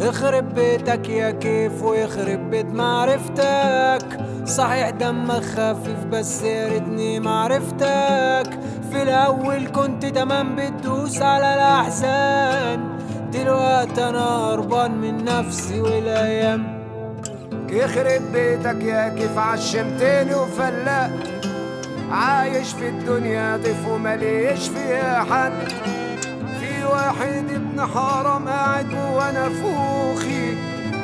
يخرب بيتك يا كيف ويخرب بيت معرفتك. صحيح دمك خفيف بس يا ريتني معرفتك. في الأول كنت تمام بتدوس على الاحزان دلوقتي أنا هربان من نفسي والأيام. يخرب بيتك يا كيف عشمتني وفلقت عايش في الدنيا ضيف ومليش فيها حد. واحد ابن حرام قاعد جوا نفوخي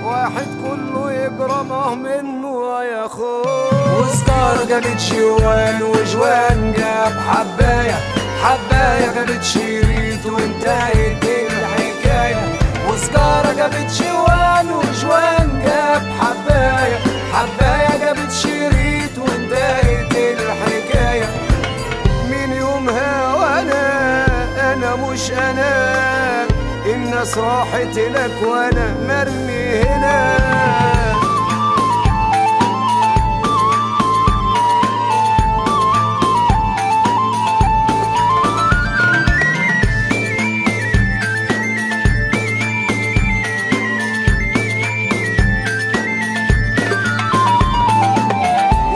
واحد كله يجرمه منه يا اخوه وسكار جابت شوان وجوان جاب حباية. حباية جابت شريط وانتهت الحكاية. وسكارة جابت شوان مش أنا؟ الناس راحت لك وأنا مرمي هنا.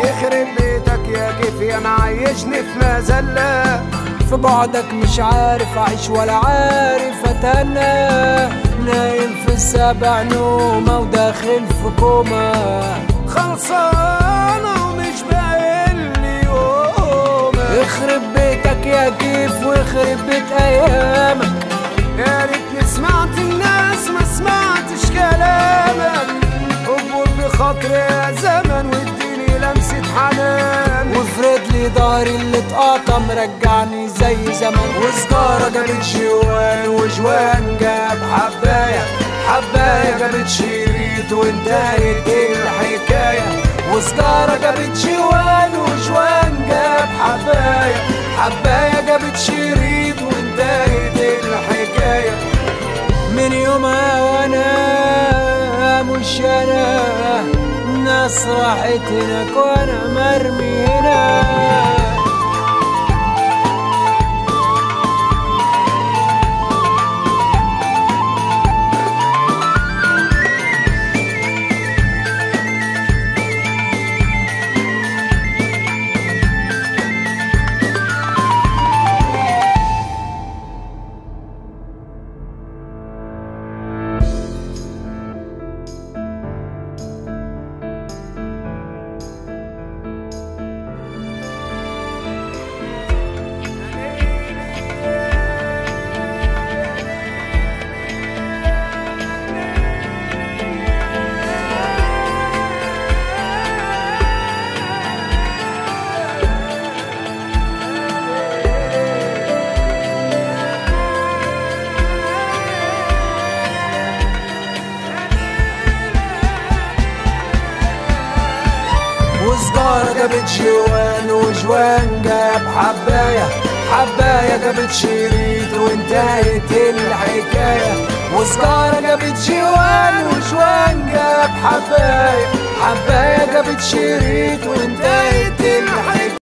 يخرب بيتك يا كيف يا معيشني في مذلة في بعدك مش عارف أعيش ولا عارف اتهنى نايم في السبع نومة وداخل في كوما خلصانة ومش باين لي يوم. يخرب بيتك يا كيف ويخرب بيت ايامك يا ريتني سمعت الناس ما سمعتش كلامك. اكبر بخاطري. ضهري اللي اتقطع مرجعني زي زمان. وسكارة جابت جوان وجوان جاب حباية. حباية جابت شريط وانتهت الحكاية. وسكارة جابت جوان وجوان جاب حباية. حباية جابت شريط وانتهت الحكاية. من يومها وأنا مش أنا راحت هناك وأنا مرمي وسجارة جابت جوان وجوان جاب حباية حباية جابت شريط وانتهت الحكاية. وسجارة جابت جوان وجوان جاب حباية حباية جابت شريط وانتهت الحكاية.